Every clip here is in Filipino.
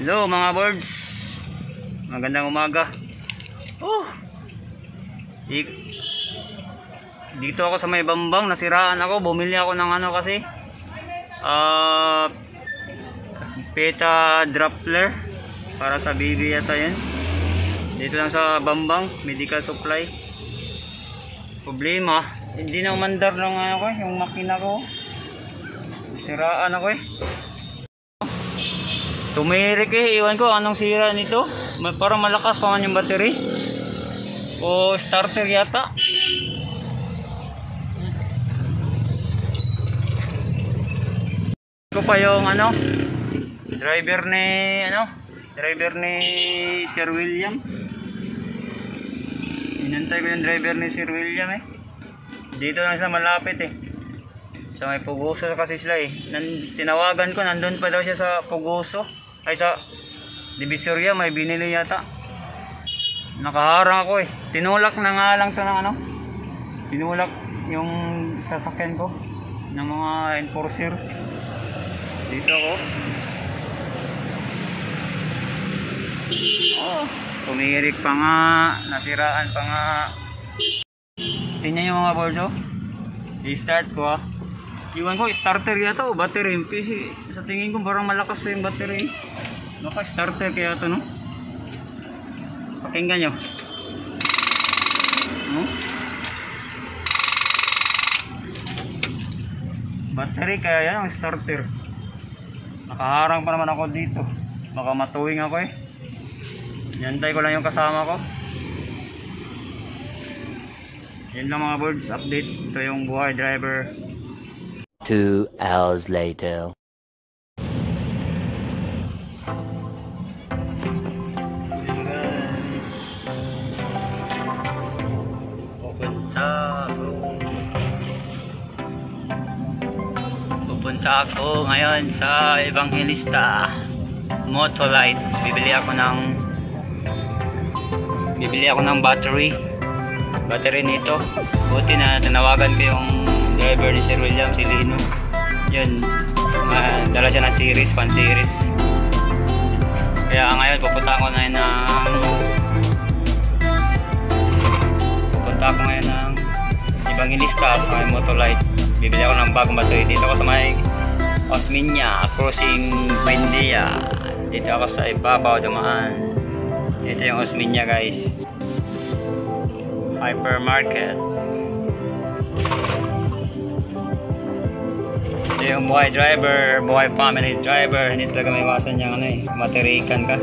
Hello mga birds. Magandang umaga. Oh. Dito ako sa may bambang, nasiraan ako, bumili ako ng ano kasi. Ah, Peta Droppler para sa baby yata 'yan. Dito lang sa Bambang, medical supply. Problema, hindi na umandar ng ano ko, yung makina ko. Siraan ako eh. Tumirik eh, iwan ko anong sira nito. Parang malakas pa man yung battery. O starter yata. Ko pa yung ano, driver ni ano, driver ni Sir William. Inantay ko yung driver ni Sir William eh. Dito lang sa malapit eh. Sa may Puguso kasi sila eh. Nan, tinawagan ko, nandun pa daw siya sa Puguso. Ay sa Divisoria, may binili yata. Nakaharang ako eh. Tinulak na nga lang to ng ano. Tinulak yung sasakyan ko ng mga enforcer. Dito ako. Oh, tumirik pa nga, nasiraan pa nga. Tingnan yung mga boards oh. I-start ko ah. Iwan ko, starter yata o battery. Kasi sa tingin ko parang malakas pa yung battery. Baka starter kaya ito no? Pakinggan nyo. No? Battery kaya yan ang starter. Nakaharang pa naman ako dito. Baka matuwing ako eh. Yantay ko lang yung kasama ko. Yan lang mga birds update. Ito yung buhay driver. Two hours later. Pupunta ako. Ngayon sa Evangelista Motolite. Bibili ako ng Bibili ako ng battery. Battery nito. Buti na tinawagan ko yung driver ni Sir William, si Lino. Yun. ah, dala siya ng series, fan series. Kaya ngayon pupunta ako ngayon ng pupunta ako ngayon ng Evangelista sa may Motolite. Bibili ako ng bagong battery dito ako sa may Osminia, crossing Buendia. Dito ako sa ibabaw dumaan. Dito yung Osminia guys. Hypermarket. Ang buhay driver, buhay family driver. Hindi talaga may iwasan niya ano eh. Matirikan ka.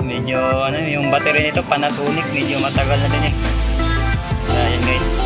Medyo ano eh, yung battery nito Panasonic. Medyo matagal na din eh. Ayan guys.